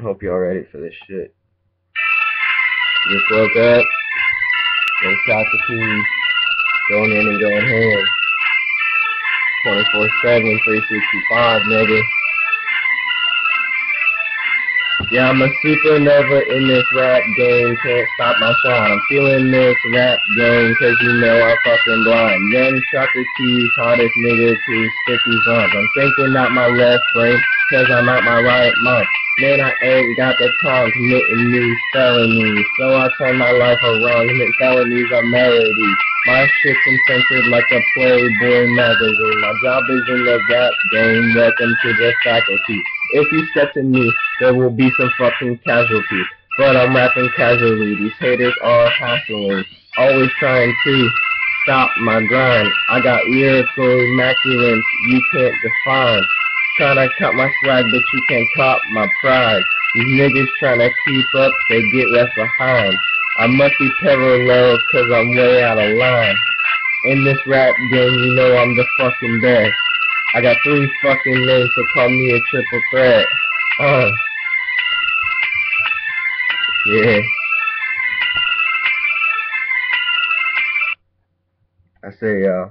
Hope y'all ready for this shit. Just woke up. Got Chakrateige. Going in and going ham. 24 7, 365, nigga. Yeah, I'm a supernova in this rap game, can't stop my shine. I'm feeling this rap game, cause you know I'm fucking blind. Young shot the keys, hottest nigga to spit these rhymes. I'm thinking out my left brain, cause I'm out my right mind. Man, I ain't got the time committing new felonies. So I turn my life around, commit felonies are melodies. My shit's censored like a Playboy magazine. My job is in the rap game. Welcome to the faculty. If you step to me, there will be some fucking casualties. But I'm rapping casually. These haters are hassling. Always trying to stop my grind. I got lyrical immaculate you can't define. Trying to cut my swag, but you can't cop my pride. These niggas trying to keep up, they get left behind. I must be parallel, cause I'm way out of line. In this rap game, you know I'm the fucking best. I got three fucking names, so call me a triple threat. Uh. Yeah. I say, uh,